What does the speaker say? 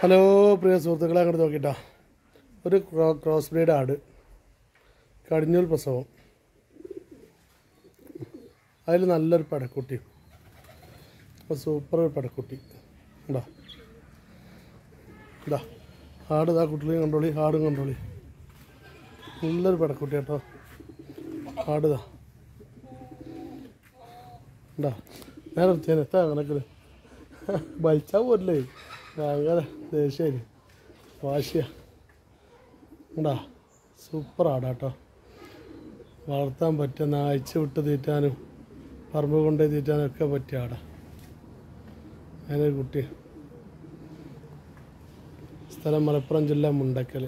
Hello പ്രിയ സുഹൃത്തുക്കളെ അങ്ങോട്ട് നോക്കിട്ടാ. ഒരു ക്രോ- ക്രോസ് ബ്രീഡ് ആട്. കടിഞ്ഞൂൽ പ്രസവം. അതിൽ നല്ലൊരു പടക്കുട്ടി. സൂപ്പർ ഒരു പടക്കുട്ടി. ഉണ്ടാ? ഇതാ ആട് ഇതാ കുട്ടികളെയും കണ്ടോളി ആടും കണ്ടോളി. നല്ലൊരു പടക്കുട്ടി കേട്ടോ. ആടുതാ ഉണ്ടാ? നേരെ ചേന എത്താ കണക്കിൽ വലിച്ചാൽ പോരല്ലേ? ഭയങ്കര ദേഷ്യം വാശിയ. ഉണ്ടാ സൂപ്പർ കേട്ടോ വളർത്താൻ പറ്റുന്ന അയച്ചു വിട്ട് തീറ്റാനും പറമ്പ് കൊണ്ട് തീറ്റാനും ഒക്കെ പറ്റിയ ആടാ അതിനൊരു കുട്ടി. സ്ഥലം മലപ്പുറം ജില്ല മുണ്ടക്കൽ